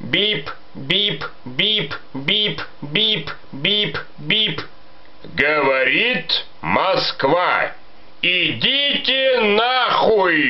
Бип, бип, бип, бип, бип, бип, бип. Говорит Москва. Идите нахуй!